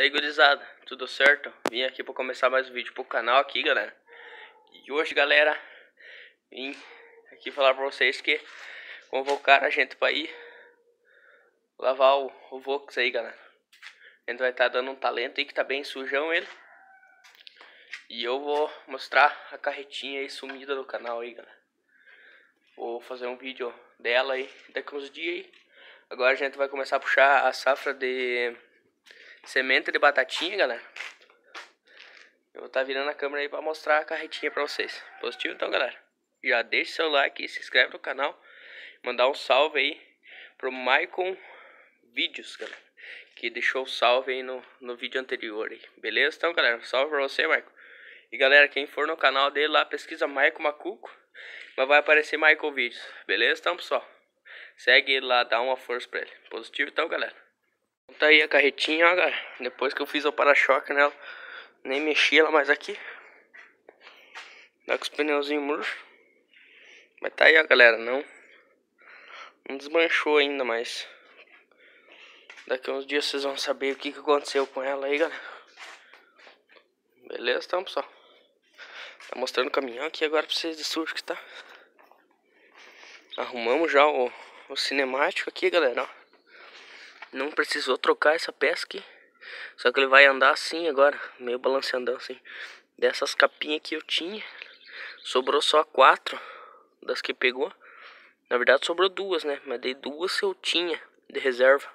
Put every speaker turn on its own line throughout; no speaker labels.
Daí gurizada, tudo certo? Vim aqui para começar mais um vídeo pro canal aqui, galera. E hoje, galera, vim aqui falar pra vocês que convocaram a gente para ir lavar o, o Vox aí, galera. A gente vai estar tá dando um talento aí que tá bem sujão ele. E eu vou mostrar a carretinha aí sumida do canal aí, galera. Vou fazer um vídeo dela aí daqui uns dias aí. Agora a gente vai começar a puxar a safra de semente de batatinha, galera. Eu vou estar tá virando a câmera aí para mostrar a carretinha para vocês. Positivo então, galera? Já deixa seu like, se inscreve no canal. Mandar um salve aí pro Maicon Vídeos, galera. Que deixou o salve aí no, no vídeo anterior aí. Beleza? Então, galera, salve pra você, Maicon. E galera, quem for no canal dele lá, pesquisa Maicon Macuco. Mas vai aparecer Maicon Vídeos. Beleza? Então, pessoal. Segue ele lá, dá uma força pra ele. Positivo então, galera. Tá aí a carretinha, ó. Depois que eu fiz o para-choque nela, nem mexi ela mais aqui. Tá com os pneuzinhos murchos. Mas tá aí, ó, galera. Não, não desmanchou ainda, mas... Daqui uns dias vocês vão saber o que, que aconteceu com ela aí, galera. Beleza, então, pessoal. Tá mostrando o caminhão aqui agora pra vocês de sujo que tá. Arrumamos já o, o cinemático aqui, galera, ó. Não precisou trocar essa peça aqui. Só que ele vai andar assim agora, meio balanceandão assim. Dessas capinhas que eu tinha, sobrou só quatro das que pegou. Na verdade sobrou duas, né? Mas dei duas eu tinha de reserva.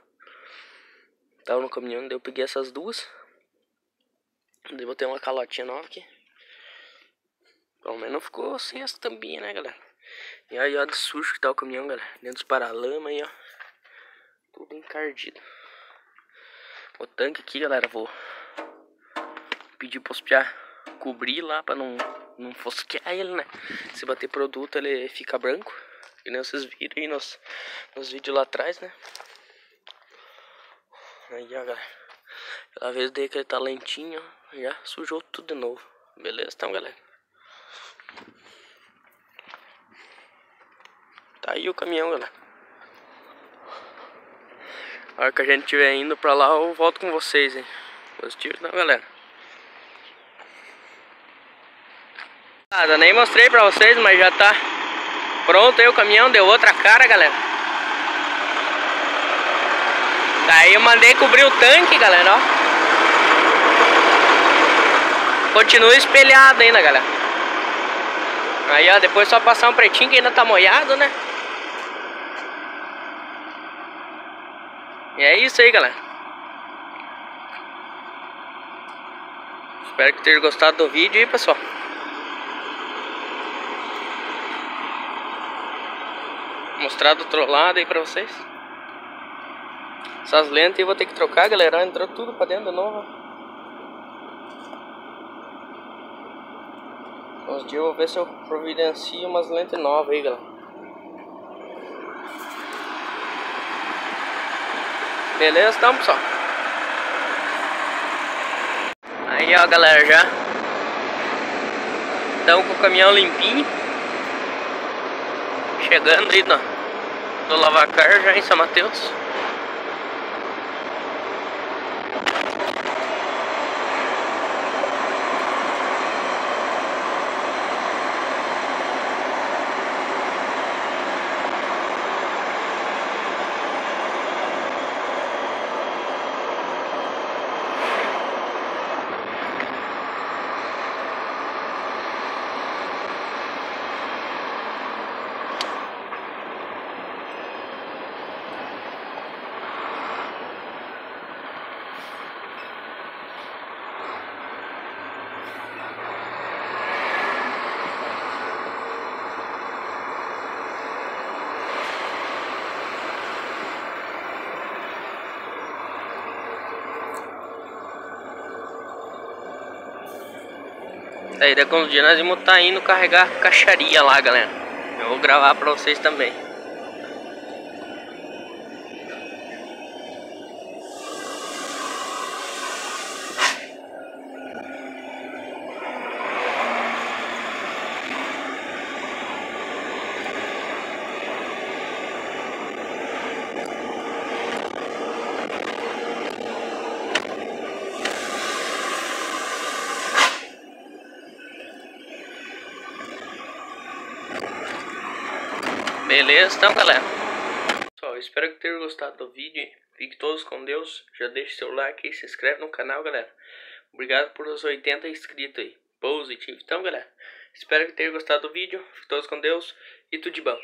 Tava no caminhão, daí eu peguei essas duas. Daí botei uma calotinha nova aqui. Pelo menos ficou sem as tampinhas, né, galera? E aí, ó, de sujo que tá o caminhão, galera. Dentro dos paralamas aí, ó. Tudo encardido. O tanque aqui, galera, vou pedir pro já cobrir lá pra não, não fosquear ele, né? Se bater produto, ele fica branco. Que nem vocês viram aí nos, nos vídeos lá atrás, né? Aí, ó, galera. Aquela vez dei aquele talentinho, já sujou tudo de novo. Beleza, então, galera? Tá aí o caminhão, galera. A hora que a gente estiver indo pra lá, eu volto com vocês, hein? Positivo não, galera? Nada, nem mostrei pra vocês, mas já tá pronto aí o caminhão, deu outra cara, galera. Daí eu mandei cobrir o tanque, galera, ó. Continua espelhado ainda, galera. Aí, ó, depois só passar um pretinho que ainda tá molhado, né? E é isso aí, galera. Espero que tenham gostado do vídeo aí, pessoal. Mostrar do outro lado aí pra vocês. Essas lentes eu vou ter que trocar, galera. Entrou tudo pra dentro de novo. Dias eu vou ver se eu providencio umas lentes novas aí, galera. Beleza? Então, pessoal. Aí, ó, galera, já estamos com o caminhão limpinho. Chegando aí no, no Lavacar, já em São Mateus. Daí daqui uns dias nós vamos estar tá indo carregar caixaria lá, galera. Eu vou gravar pra vocês também. Beleza, então galera. Pessoal, espero que tenham gostado do vídeo. Fique todos com Deus. Já deixe seu like e se inscreve no canal, galera. Obrigado por os 80 inscritos aí. Positivo. Então, galera, espero que tenham gostado do vídeo. Fique todos com Deus e tudo de bom.